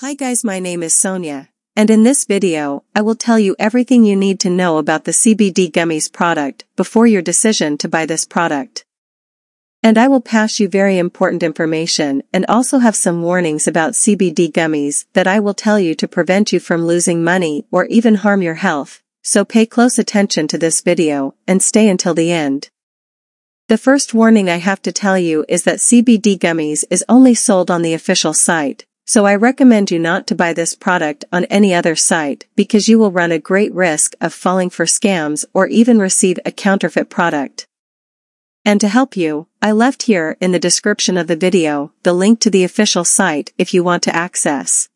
Hi guys my name is Sonia, and in this video, I will tell you everything you need to know about the CBD Gummies product before your decision to buy this product. And I will pass you very important information and also have some warnings about CBD gummies that I will tell you to prevent you from losing money or even harm your health, so pay close attention to this video and stay until the end. The first warning I have to tell you is that CBD gummies is only sold on the official site, so I recommend you not to buy this product on any other site because you will run a great risk of falling for scams or even receive a counterfeit product. And to help you, I left here in the description of the video the link to the official site if you want to access.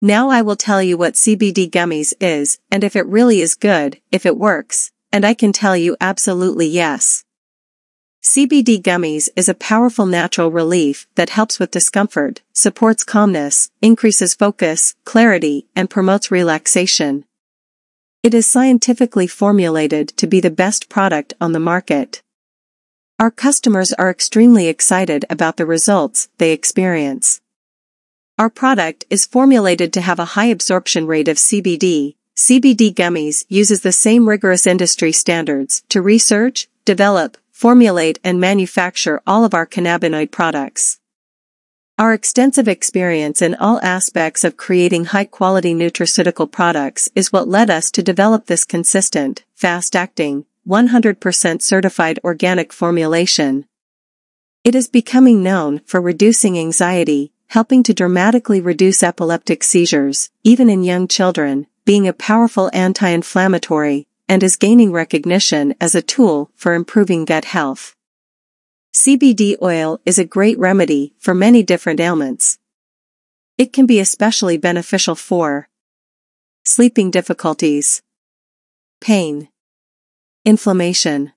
Now I will tell you what CBD gummies is and if it really is good, if it works, and I can tell you absolutely yes. CBD gummies is a powerful natural relief that helps with discomfort, supports calmness, increases focus, clarity, and promotes relaxation. It is scientifically formulated to be the best product on the market. Our customers are extremely excited about the results they experience. Our product is formulated to have a high absorption rate of CBD. CBD gummies uses the same rigorous industry standards to research, develop, formulate and manufacture all of our cannabinoid products. Our extensive experience in all aspects of creating high-quality nutraceutical products is what led us to develop this consistent, fast-acting, 100% certified organic formulation. It is becoming known for reducing anxiety, helping to dramatically reduce epileptic seizures, even in young children, being a powerful anti-inflammatory, and is gaining recognition as a tool for improving gut health. CBD oil is a great remedy for many different ailments. It can be especially beneficial for sleeping difficulties, pain, inflammation,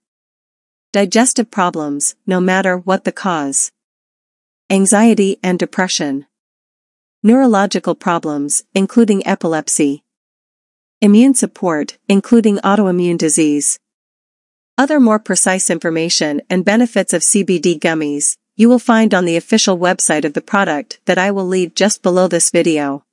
digestive problems, no matter what the cause, anxiety and depression, neurological problems, including epilepsy, Immune support, including autoimmune disease. Other more precise information and benefits of CBD gummies, you will find on the official website of the product that I will leave just below this video.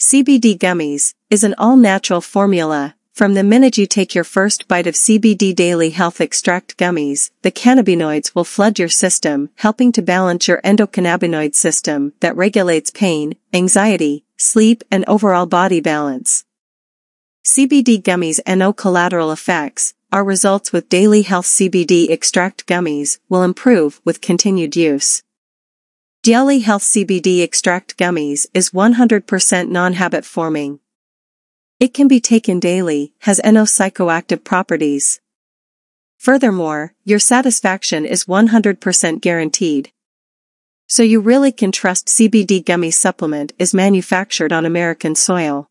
CBD gummies is an all-natural formula. From the minute you take your first bite of CBD Daily Health Extract gummies, the cannabinoids will flood your system, helping to balance your endocannabinoid system that regulates pain, anxiety, sleep and overall body balance. CBD gummies and no collateral effects, our results with daily health CBD extract gummies will improve with continued use. Daily Health CBD extract gummies is 100% non-habit forming. It can be taken daily, has no psychoactive properties. Furthermore, your satisfaction is 100% guaranteed. So you really can trust CBD gummy supplement is manufactured on American soil.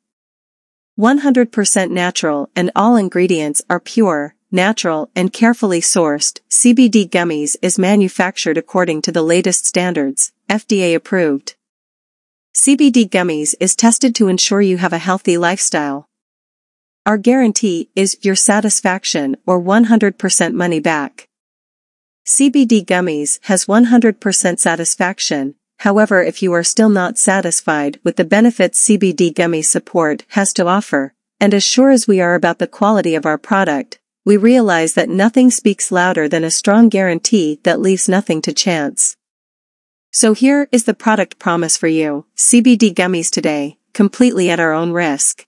100% natural and all ingredients are pure, natural and carefully sourced. CBD gummies is manufactured according to the latest standards, FDA approved. CBD gummies is tested to ensure you have a healthy lifestyle. Our guarantee is your satisfaction or 100% money back. CBD gummies has 100% satisfaction, However if you are still not satisfied with the benefits CBD gummy support has to offer, and as sure as we are about the quality of our product, we realize that nothing speaks louder than a strong guarantee that leaves nothing to chance. So here is the product promise for you, CBD gummies today, completely at our own risk.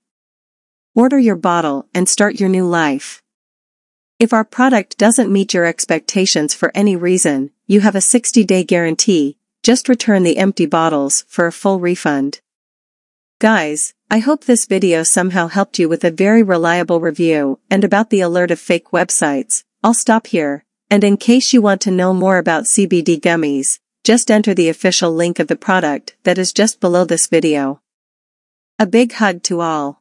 Order your bottle and start your new life. If our product doesn't meet your expectations for any reason, you have a 60-day guarantee, just return the empty bottles for a full refund. Guys, I hope this video somehow helped you with a very reliable review and about the alert of fake websites. I'll stop here, and in case you want to know more about CBD gummies, just enter the official link of the product that is just below this video. A big hug to all.